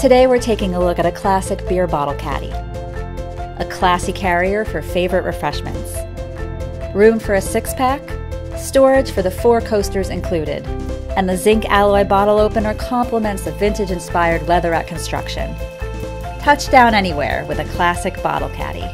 Today we're taking a look at a classic beer bottle caddy. A classy carrier for favorite refreshments. Room for a six pack, storage for the four coasters included, and the zinc alloy bottle opener complements the vintage inspired leatherette construction. Touch down anywhere with a classic bottle caddy.